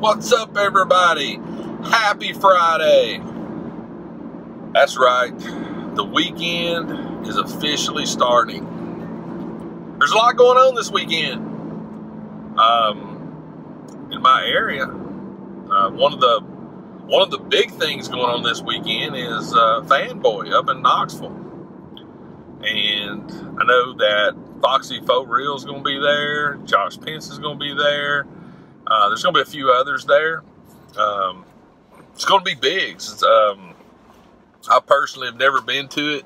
What's up, everybody? Happy Friday. That's right, the weekend is officially starting. There's a lot going on this weekend. Um, in my area, uh, one of the one of the big things going on this weekend is uh, Fanboy up in Knoxville, and I know that Foxy Faux Real is going to be there. Josh Pence is going to be there. Uh, there's going to be a few others there. Um, it's going to be big. Um, I personally have never been to it,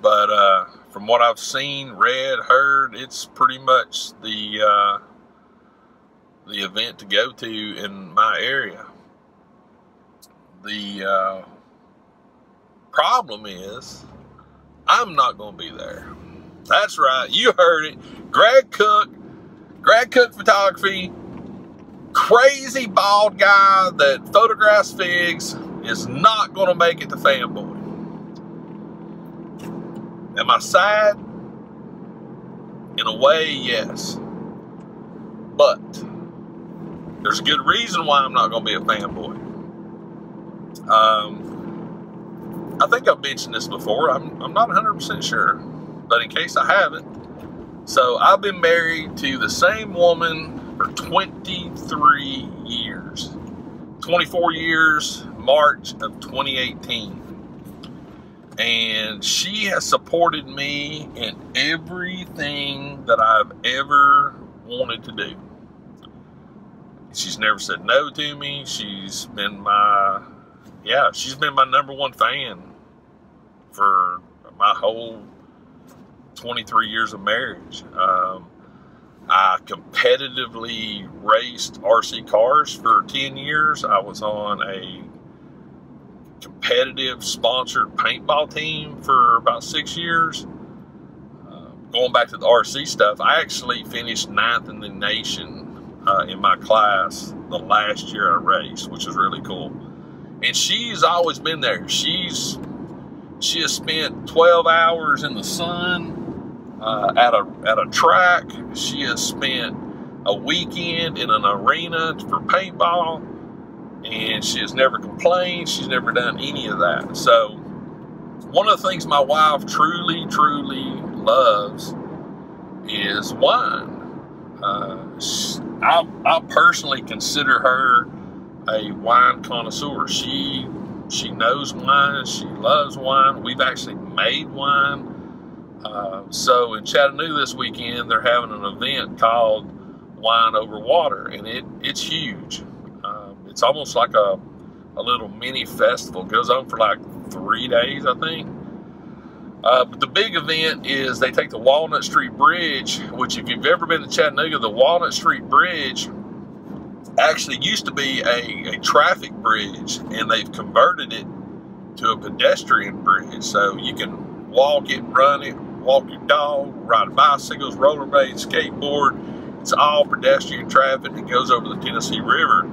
but uh, from what I've seen, read, heard, it's pretty much the uh, the event to go to in my area. The uh, problem is, I'm not going to be there. That's right, you heard it. Greg Cook, Greg Cook Photography crazy bald guy that photographs figs is not going to make it to fanboy. Am I sad? In a way, yes. But there's a good reason why I'm not going to be a fanboy. Um, I think I've mentioned this before. I'm, I'm not 100% sure. But in case I haven't, so I've been married to the same woman for 23 years. 24 years, March of 2018. And she has supported me in everything that I've ever wanted to do. She's never said no to me. She's been my, yeah, she's been my number one fan for my whole 23 years of marriage. Um, I competitively raced RC cars for 10 years. I was on a competitive sponsored paintball team for about six years. Uh, going back to the RC stuff, I actually finished ninth in the nation uh, in my class the last year I raced, which is really cool. And she's always been there. She's she has spent 12 hours in the sun uh, at a at a track. She has spent a weekend in an arena for paintball, and she has never complained. She's never done any of that. So, one of the things my wife truly, truly loves is wine. Uh, I, I personally consider her a wine connoisseur. She she knows wine. She loves wine. We've actually made wine uh, so in Chattanooga this weekend, they're having an event called Wine Over Water, and it it's huge. Um, it's almost like a a little mini festival. It goes on for like three days, I think. Uh, but the big event is they take the Walnut Street Bridge, which if you've ever been to Chattanooga, the Walnut Street Bridge actually used to be a, a traffic bridge, and they've converted it to a pedestrian bridge. So you can walk it, run it, walk your dog, ride bicycles, rollerblades, skateboard. It's all pedestrian traffic that goes over the Tennessee River.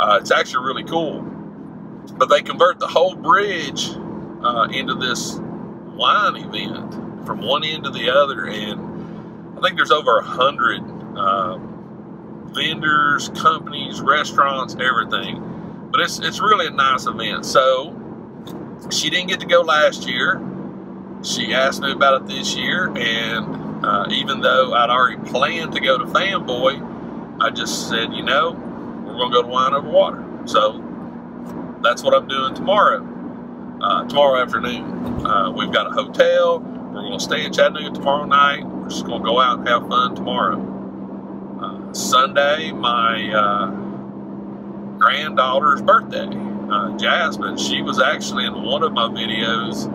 Uh, it's actually really cool. But they convert the whole bridge uh, into this wine event from one end to the other, and I think there's over a hundred uh, vendors, companies, restaurants, everything. But it's it's really a nice event. So she didn't get to go last year she asked me about it this year, and uh, even though I'd already planned to go to Fanboy, I just said, you know, we're going to go to Wine Over Water. So that's what I'm doing tomorrow. Uh, tomorrow afternoon, uh, we've got a hotel. We're going to stay in Chattanooga tomorrow night. We're just going to go out and have fun tomorrow. Uh, Sunday, my uh, granddaughter's birthday, uh, Jasmine, she was actually in one of my videos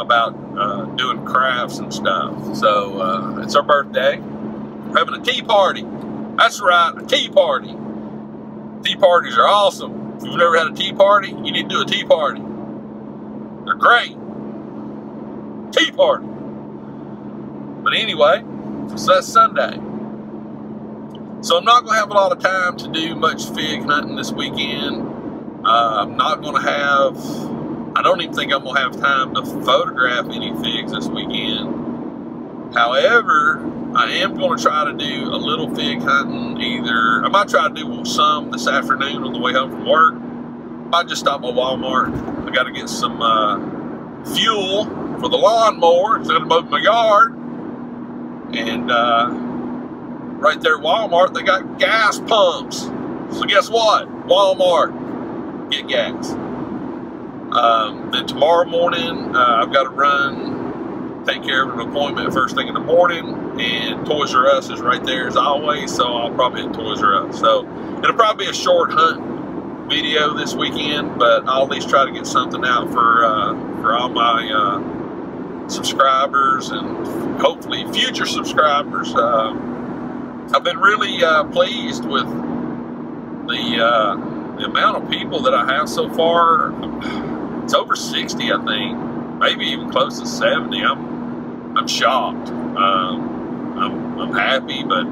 about uh, doing crafts and stuff. So uh, it's our birthday. We're having a tea party. That's right, a tea party. Tea parties are awesome. If you've never had a tea party, you need to do a tea party. They're great. Tea party. But anyway, so that's Sunday. So I'm not going to have a lot of time to do much fig hunting this weekend. Uh, I'm not going to have I don't even think I'm going to have time to photograph any figs this weekend. However, I am going to try to do a little fig hunting. Either I might try to do some this afternoon on the way home from work. I just stop by Walmart. I got to get some uh, fuel for the lawnmower. To mow my yard. And uh, right there at Walmart, they got gas pumps. So guess what? Walmart, get gas. Um, then tomorrow morning, uh, I've got to run, take care of an appointment first thing in the morning, and Toys R Us is right there as always, so I'll probably hit Toys R Us. So it'll probably be a short hunt video this weekend, but I'll at least try to get something out for uh, for all my uh, subscribers and hopefully future subscribers. Uh, I've been really uh, pleased with the uh, the amount of people that I have so far it's over 60, I think, maybe even close to 70. I'm I'm shocked. Um, I'm I'm happy, but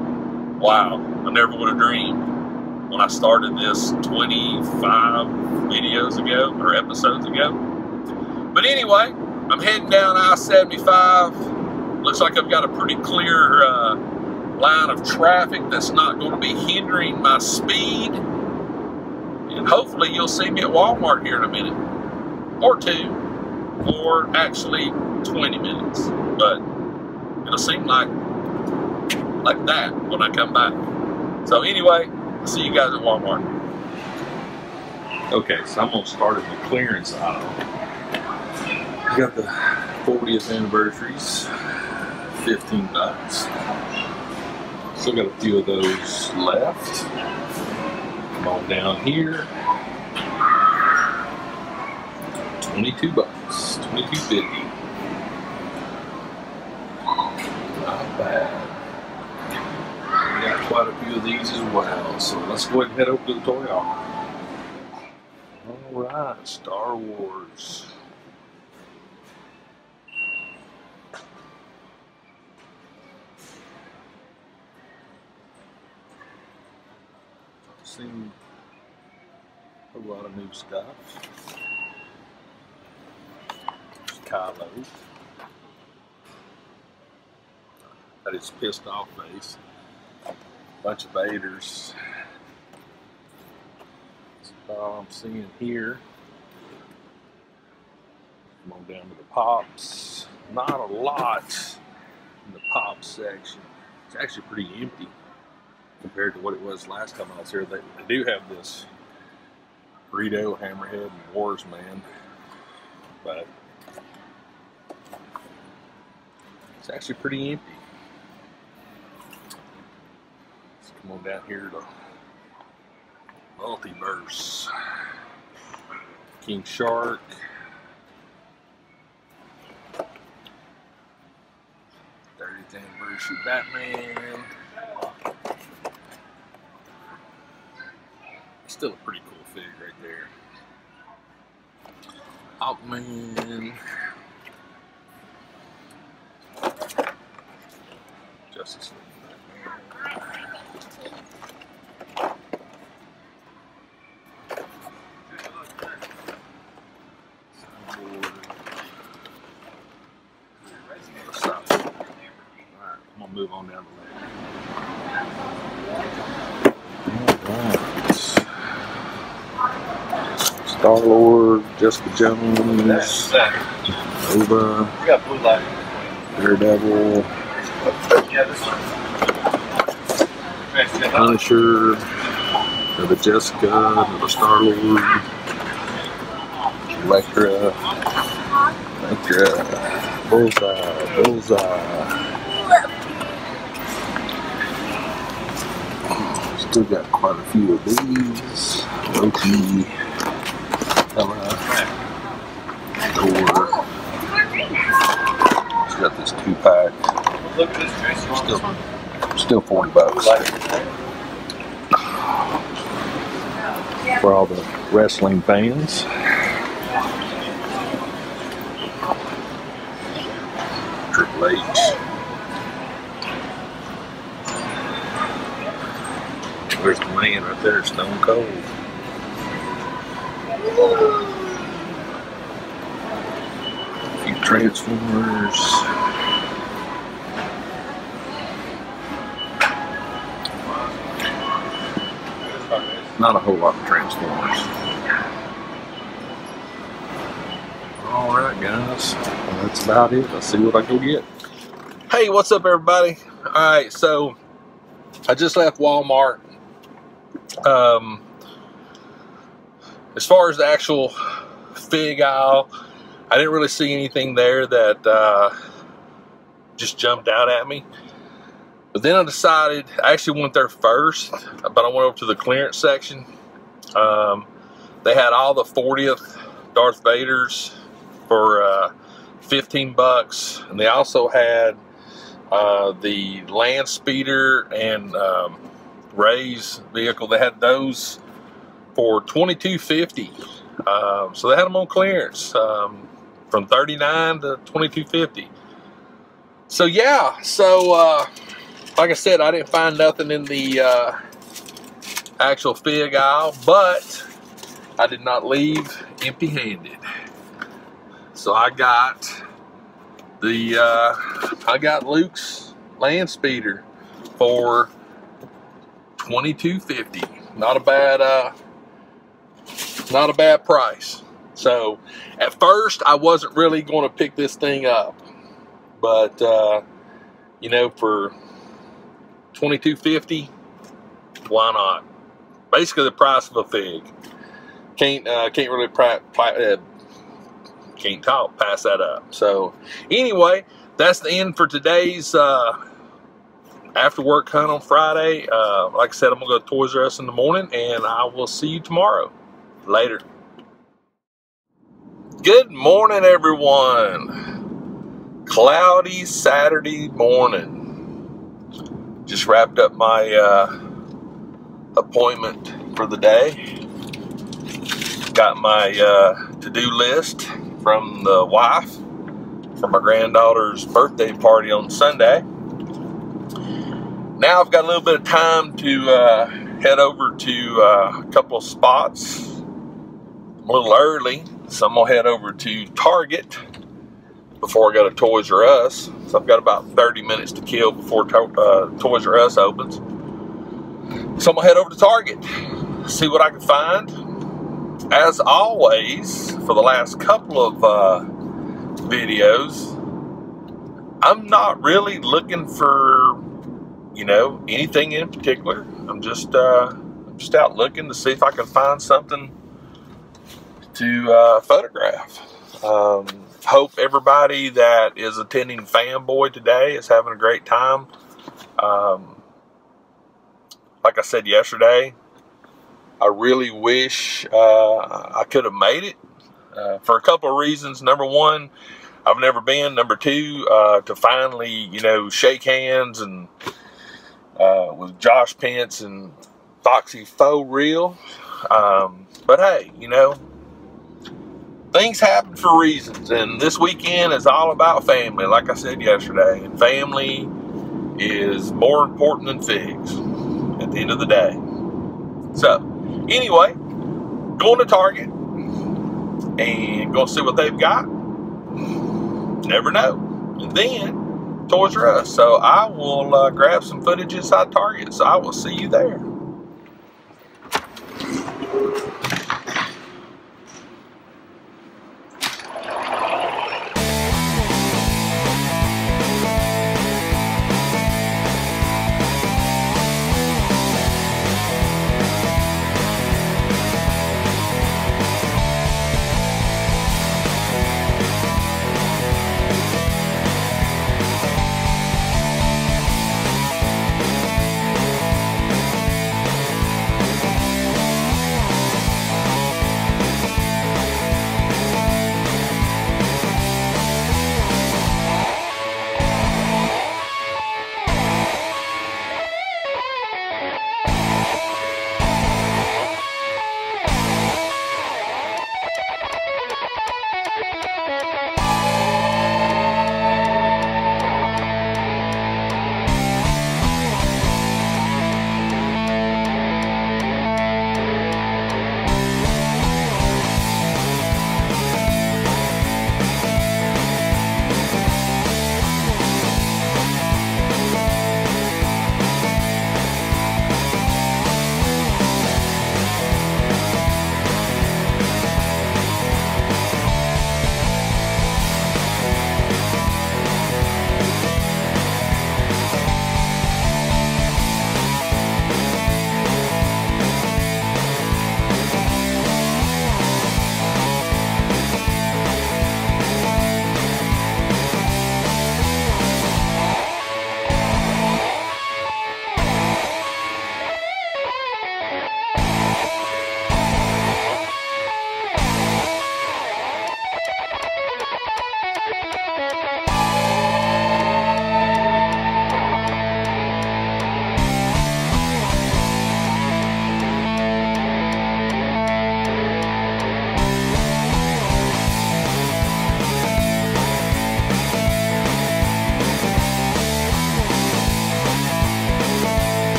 wow, I never would have dreamed when I started this 25 videos ago or episodes ago. But anyway, I'm heading down I-75. Looks like I've got a pretty clear uh, line of traffic that's not going to be hindering my speed. And hopefully you'll see me at Walmart here in a minute or two, or actually 20 minutes. But it'll seem like like that when I come back. So anyway, I'll see you guys at Walmart. Okay, so I'm gonna start in the clearance aisle. We got the 40th anniversaries, 15 bucks. Still got a few of those left. Come on down here. 22 bucks, 22.50. Not bad. We got quite a few of these as well, so let's go ahead and head over to the toy aisle. All right, Star Wars. Seen a lot of new stuff. Kylo. Got his pissed off face. Bunch of Vaders. That's all I'm seeing here. Come on down to the pops. Not a lot in the pop section. It's actually pretty empty compared to what it was last time I was here. They, they do have this Greedo, Hammerhead, and Walrus Man, but It's actually pretty empty. Let's come on down here to Multiverse. King Shark. Anniversary Batman. Still a pretty cool fig right there. Hawkman. Justice League. move on down the lane. Star Lord, Jessica Jones, Nova, Daredevil, Punisher, another Jessica, another Star Lord, Elektra, Elektra, Bullseye, Bullseye. Still got quite a few of these. Loki, Hela, Thor. She's got this two pack. Look at this, Still, still 40 bucks. For all the wrestling fans. Triple H. There's the man right there, Stone Cold. A few Transformers. not a whole lot of Transformers. All right, guys, well, that's about it. Let's see what I go get. Hey, what's up, everybody? All right, so I just left Walmart. Um, as far as the actual fig aisle, I didn't really see anything there that uh, just jumped out at me. But then I decided, I actually went there first, but I went over to the clearance section. Um, they had all the 40th Darth Vaders for uh, 15 bucks. And they also had uh, the land speeder and um, Rey's vehicle. They had those for 22.50. Um, so they had them on clearance um, from 39 to 22.50. So yeah, so uh, like I said, I didn't find nothing in the uh, actual fig aisle, but I did not leave empty-handed. So I got the uh, I got Luke's land speeder for 22.50. Not a bad uh, not a bad price. So at first I wasn't really going to pick this thing up, but uh, you know for 22.50, why not? Basically the price of a fig. Can't uh, can't really uh, can't talk pass that up. So anyway, that's the end for today's uh, after work hunt on Friday. Uh, like I said, I'm gonna go to Toys R Us in the morning, and I will see you tomorrow. Later. Good morning, everyone. Cloudy Saturday morning. Just wrapped up my uh, appointment for the day. Got my uh, to-do list from the wife for my granddaughter's birthday party on Sunday. Now I've got a little bit of time to uh, head over to uh, a couple of spots a little early, so I'm gonna head over to Target before I go to Toys R Us. So I've got about 30 minutes to kill before to uh, Toys R Us opens. So I'm gonna head over to Target, see what I can find. As always, for the last couple of uh, videos, I'm not really looking for, you know, anything in particular. I'm just, uh, I'm just out looking to see if I can find something to uh, photograph. Um, hope everybody that is attending Fanboy today is having a great time. Um, like I said yesterday, I really wish uh, I could have made it uh, for a couple of reasons. Number one, I've never been. Number two, uh, to finally, you know, shake hands and with Josh Pence and Foxy Faux Real. Um, but hey, you know, things happen for reasons, and this weekend is all about family, like I said yesterday. And family is more important than figs at the end of the day. So, anyway, going to Target and going to see what they've got. Never know. And then Toys R Us. So I will uh, grab some footage inside Target. So I will see you there.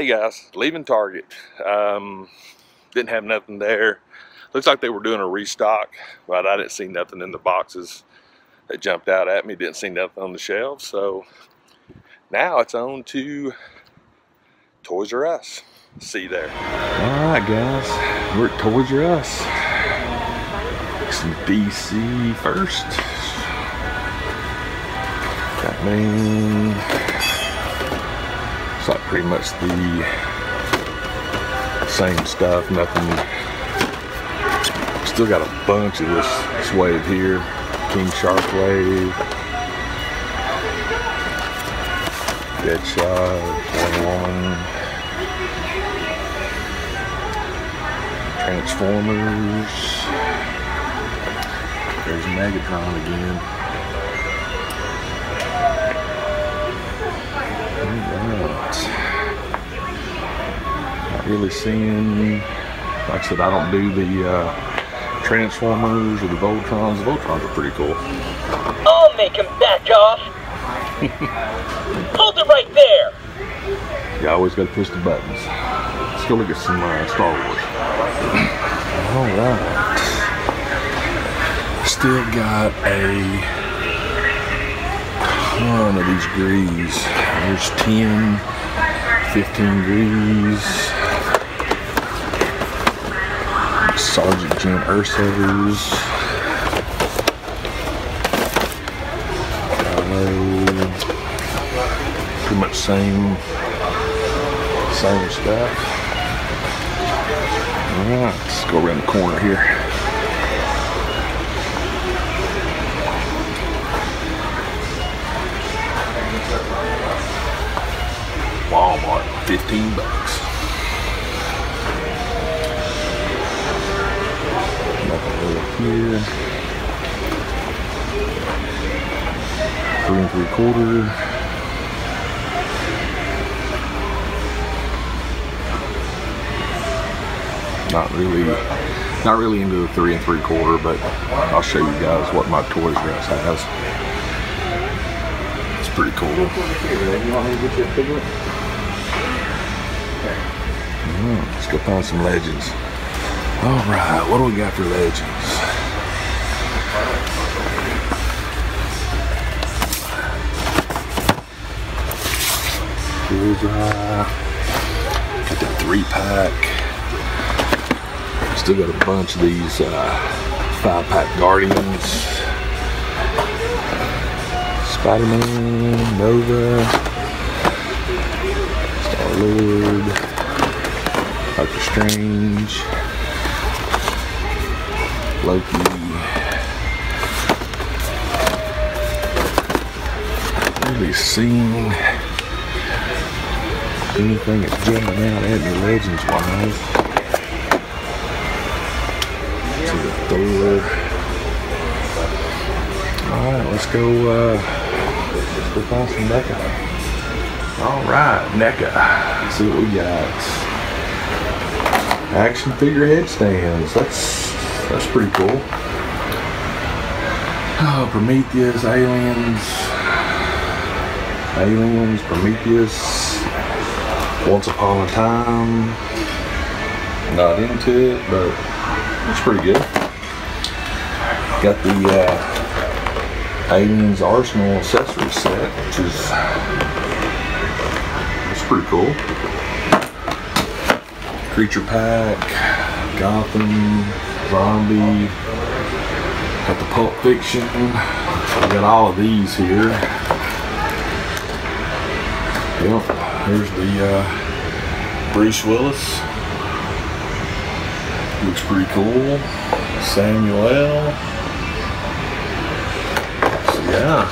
Hey guys, leaving Target. Um, didn't have nothing there. Looks like they were doing a restock, but I didn't see nothing in the boxes that jumped out at me. Didn't see nothing on the shelves. So now it's on to Toys R Us. See you there. All right, guys, we're at Toys R Us. Some DC first. Batman like pretty much the same stuff, nothing. Still got a bunch of this, this wave here. King Shark wave. Deadshot, Wonder Woman. Transformers. There's Megatron again. Really seeing, like I said, I don't do the uh, Transformers or the Voltrons. The Voltrons are pretty cool. I'll make him back off. Hold it right there. You always got to push the buttons. Let's go look at some uh, Star Wars. All right. Still got a ton of these Greez. There's 10, 15 Greez. Sergeant Jyn Erso's. Pretty much same, same stuff. Alright, let's go around the corner here. Walmart, 15 bucks. Three and three quarter. Not really, not really into the three and three quarter, but I'll show you guys what my Toys R Us has. It's pretty cool. Mm, let's go find some legends. All right, what do we got for legends? Bullseye. Got that three pack. Still got a bunch of these uh, five pack Guardians. Spider-Man, Nova, Star-Lord, Doctor Strange, Loki. Really seeing anything that's jumping out at me legends wise. To the Thor. Alright, let's go uh let's go find some NECA. Alright, NECA. Let's see what we got. Action figure headstands. That's that's pretty cool. Oh, Prometheus, Aliens, Aliens, Prometheus, once Upon a Time. Not into it, but it's pretty good. Got the uh, Aliens Arsenal accessory set, which is it's pretty cool. Creature Pack, Gotham, Zombie, got the Pulp Fiction. We got all of these here. Yep. Here's the uh, Bruce Willis. Looks pretty cool. Samuel So yeah.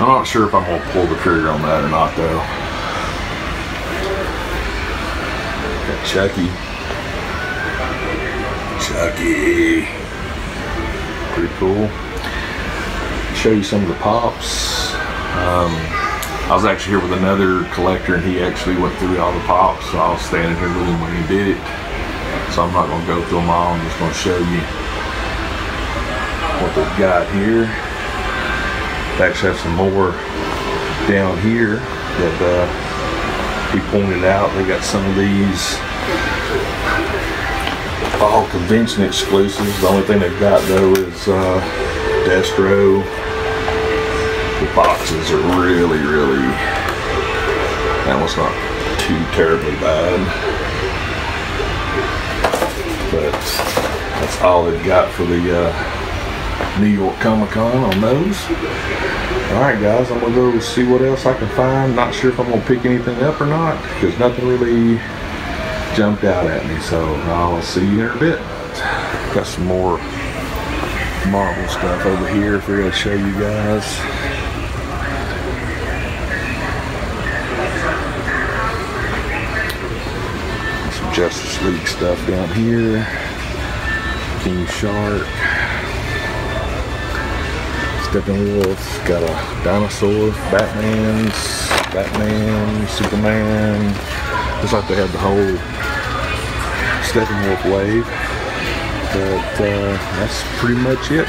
I'm not sure if I'm going to pull the trigger on that or not though. Got Chucky. Chucky. Pretty cool. Show you some of the pops. Um, I was actually here with another collector and he actually went through all the pops. So I was standing here with him when he did it. So I'm not going to go through them all. I'm just going to show you what they've got here. They actually have some more down here that uh, he pointed out they got some of these all convention exclusives. The only thing they've got though is uh, Destro. The boxes are really, really. That one's not too terribly bad, but that's all they've got for the uh, New York Comic Con on those. All right, guys, I'm gonna go see what else I can find. Not sure if I'm gonna pick anything up or not because nothing really jumped out at me. So I'll see you in a bit. Got some more Marvel stuff over here for you to show you guys. Justice League stuff down here. King Shark. Steppenwolf, got a dinosaur, Batman's, Batman, Superman. Looks like they had the whole Steppenwolf wave. But uh, that's pretty much it.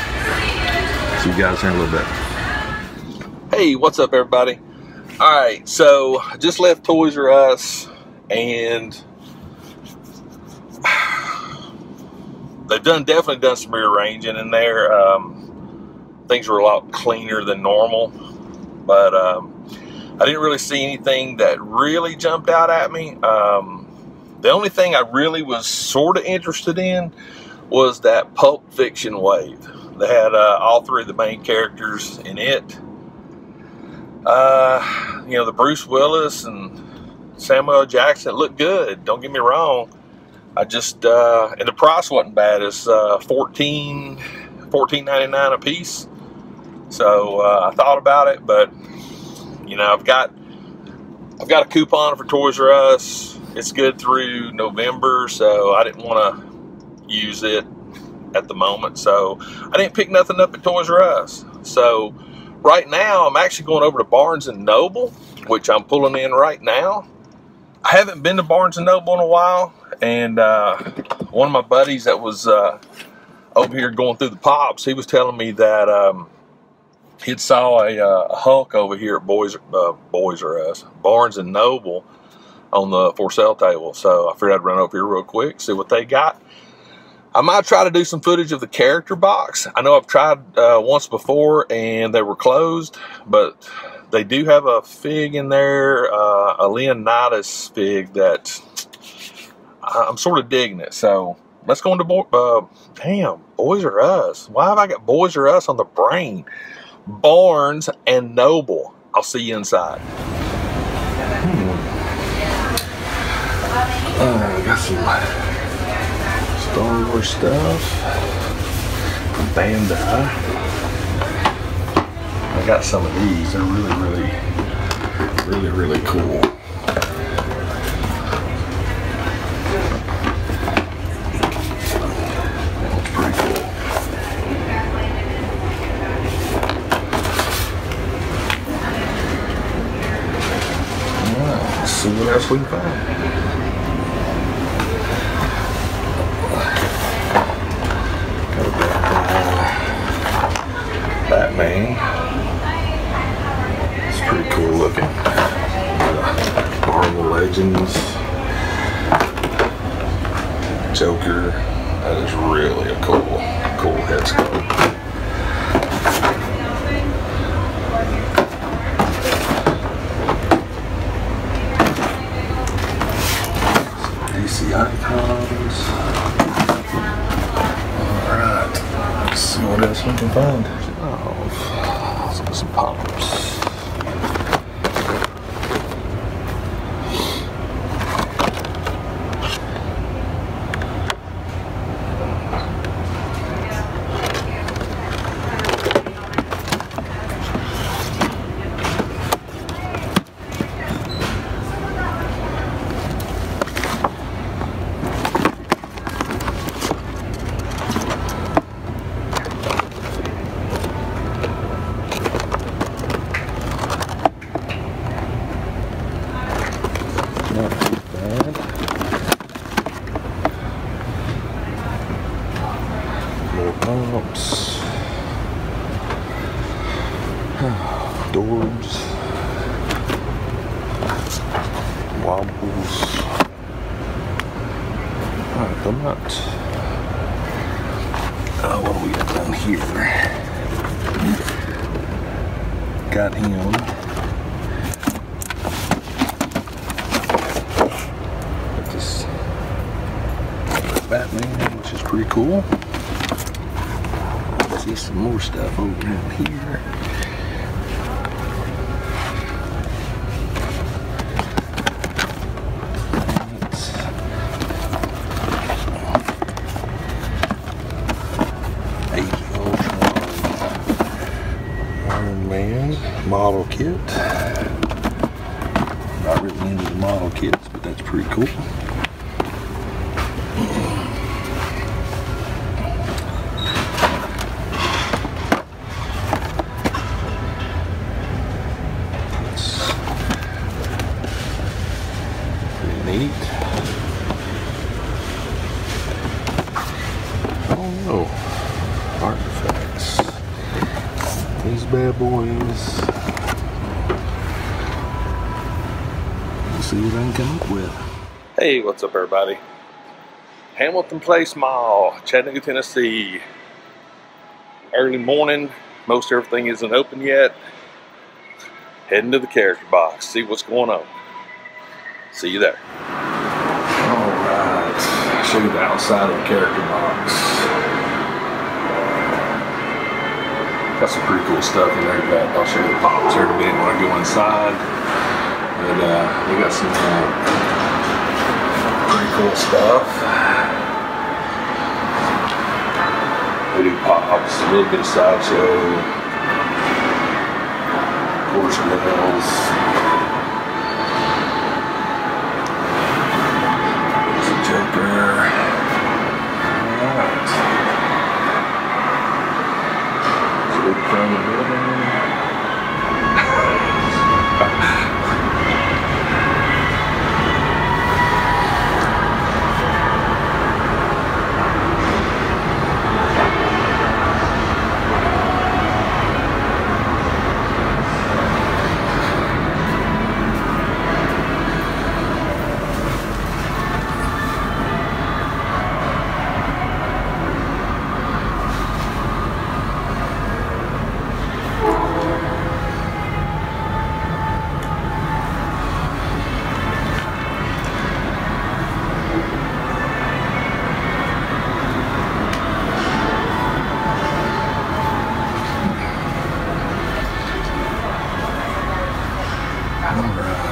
See you guys in a little bit. Hey, what's up, everybody? All right, so just left Toys R Us, and they've done definitely done some rearranging in there. Um, things were a lot cleaner than normal, but um, I didn't really see anything that really jumped out at me. Um, the only thing I really was sort of interested in was that Pulp Fiction wave. They had uh, all three of the main characters in it. Uh, you know, the Bruce Willis and Samuel Jackson looked good. Don't get me wrong. I just uh, and the price wasn't bad. It's uh, 14 $14.99 a piece. So uh, I thought about it, but you know, I've got I've got a coupon for Toys R Us. It's good through November, so I didn't want to use it at the moment. So I didn't pick nothing up at Toys R Us. So right now, I'm actually going over to Barnes and Noble, which I'm pulling in right now. I haven't been to Barnes and Noble in a while, and uh, one of my buddies that was uh, over here going through the pops, he was telling me that. Um, he saw a, uh, a Hulk over here at Boys uh, Boys R Us Barnes and Noble on the for sale table. So I figured I'd run over here real quick, see what they got. I might try to do some footage of the character box. I know I've tried uh, once before and they were closed, but they do have a fig in there, uh, a Leonidas fig that I'm sort of digging it. So let's go into, uh, damn, Boys R Us. Why have I got Boys R Us on the brain? Barnes and Noble. I'll see you inside. Hmm. Uh, got some Star Wars stuff from Bandai. I got some of these. They're really, really, really, really cool. See what can find. Iron Man model kit. Not really into the model kits, but that's pretty cool. That's pretty neat. Oh no, artifacts. These bad boys. Let's see what I can come up with. Hey, what's up, everybody? Hamilton Place Mall, Chattanooga, Tennessee. Early morning, most everything isn't open yet. Heading to the character box, see what's going on. See you there. Alright, show you the outside of the character box. Got some pretty cool stuff in there. Got, I'll show you the pops here in a minute when I go inside. But uh, we got some uh, pretty cool stuff. We do pops, a little bit of sideshow. Course, wheels. There's Joker. Alright. Big front of the building. Alright.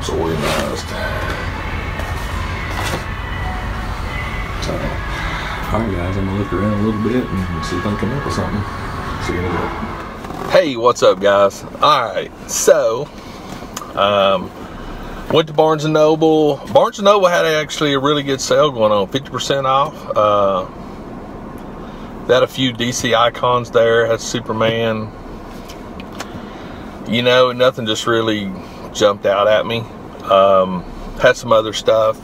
Pops organized. So, alright guys, I'm gonna look around a little bit and see if I can come up with something. See you in a bit. Hey, what's up guys? Alright, so, um, went to Barnes & Noble. Barnes & Noble had actually a really good sale going on, 50% off. Uh, had a few DC icons there, had Superman. You know, nothing just really jumped out at me. Um, had some other stuff,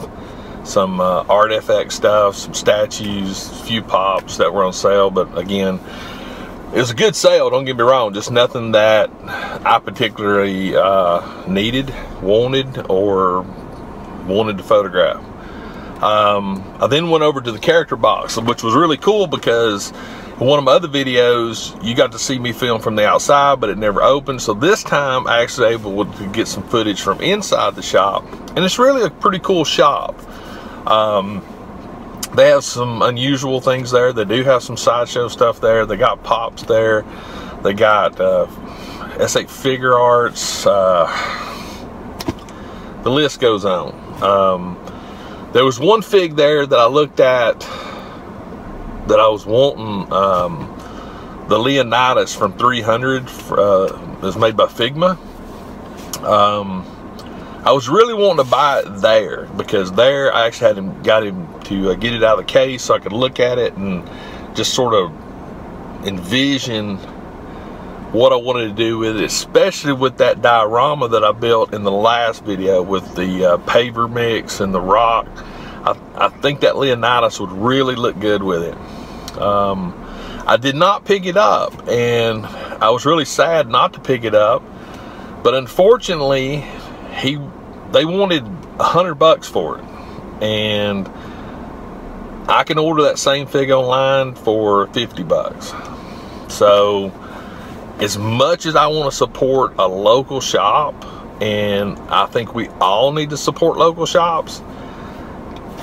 some uh, Art FX stuff, some statues, a few pops that were on sale, but again, it was a good sale, don't get me wrong, just nothing that I particularly uh, needed, wanted, or wanted to photograph. Um, I then went over to the character box, which was really cool because one of my other videos, you got to see me film from the outside, but it never opened. So this time, I actually able to get some footage from inside the shop, and it's really a pretty cool shop. Um, they have some unusual things there. They do have some sideshow stuff there. They got pops there. They got uh, S.H. Figuarts. Uh, the list goes on. Um, there was one fig there that I looked at that I was wanting um, the Leonidas from 300 uh, is made by Figma. Um, I was really wanting to buy it there because there I actually had him got him to uh, get it out of the case so I could look at it and just sort of envision what I wanted to do with it, especially with that diorama that I built in the last video with the uh, paver mix and the rock. I, I, think that Leonidas would really look good with it. Um, I did not pick it up and I was really sad not to pick it up. But unfortunately, he they wanted a hundred bucks for it. And I can order that same fig online for 50 bucks. So as much as I want to support a local shop, and I think we all need to support local shops,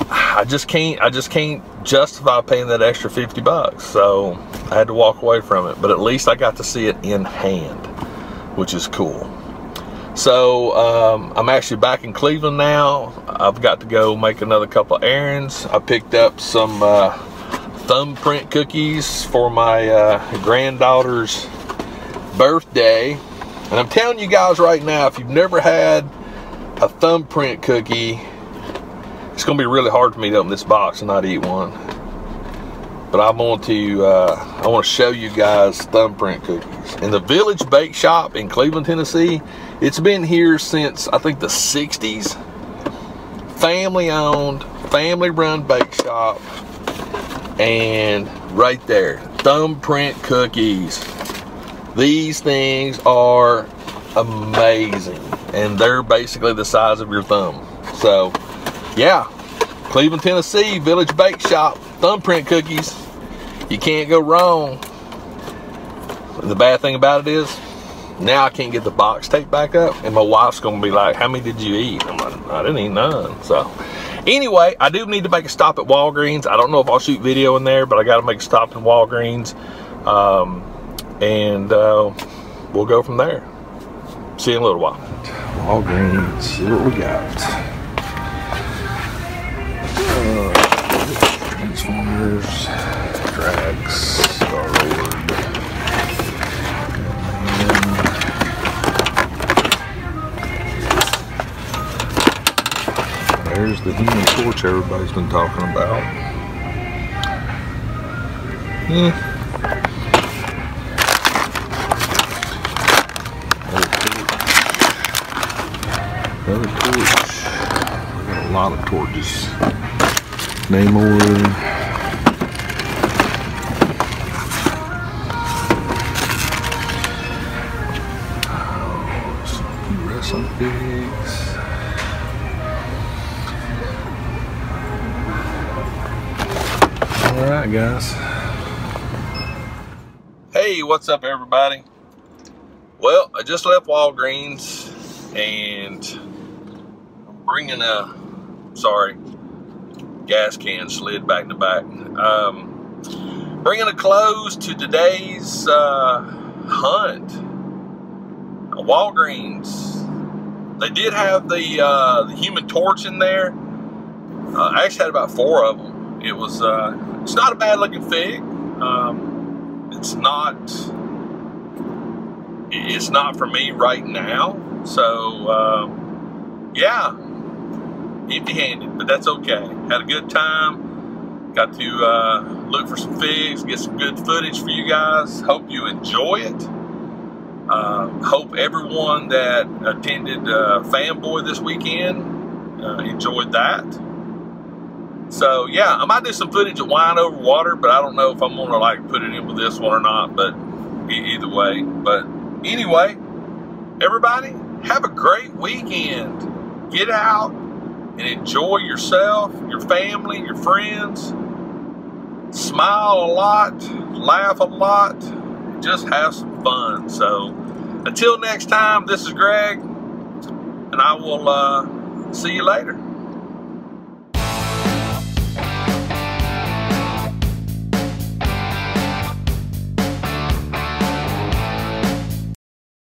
I just can't I just can't justify paying that extra 50 bucks. So I had to walk away from it. But at least I got to see it in hand, which is cool. So um, I'm actually back in Cleveland now. I've got to go make another couple errands. I picked up some uh, thumbprint cookies for my uh, granddaughter's birthday. And I'm telling you guys right now, if you've never had a thumbprint cookie, it's to be really hard for me to open this box and not eat one. But I want to, uh, I want to show you guys thumbprint cookies. In the Village Bake Shop in Cleveland, Tennessee, it's been here since, I think, the 60s. Family owned, family run bake shop. And right there, thumbprint cookies. These things are amazing. And they're basically the size of your thumb. So, yeah. Cleveland, Tennessee, Village Bake Shop, thumbprint cookies. You can't go wrong. The bad thing about it is, now I can't get the box taped back up, and my wife's gonna be like, "How many did you eat?" I'm like, "I didn't eat none." So, anyway, I do need to make a stop at Walgreens. I don't know if I'll shoot video in there, but I got to make a stop in Walgreens. Um, and uh, we'll go from there. See you in a little while. Walgreens, see what we got. Transformers, Drax, Star Lord. There's the human torch everybody's been talking about. Yeah. Another torch. We got a lot of torches. Namor. Guys. Hey, what's up, everybody? Well, I just left Walgreens and I'm bringing a, sorry, gas can slid back to back. Um, bringing a close to today's uh, hunt. Walgreens. They did have the, uh, the Human Torch in there. Uh, I actually had about four of them. It was, uh, it's not a bad looking fig. Um, it's not, it's not for me right now. So, um, yeah, empty-handed, but that's okay. Had a good time. Got to uh, look for some figs, get some good footage for you guys. Hope you enjoy it. Uh, hope everyone that attended uh, Fanboy this weekend uh, enjoyed that. So yeah, I might do some footage of wine over water, but I don't know if I'm gonna like put it in with this one or not. But either way, but anyway, everybody have a great weekend. Get out and enjoy yourself, your family, your friends. Smile a lot, laugh a lot, just have some fun. So until next time, this is Greg, and I will uh, see you later.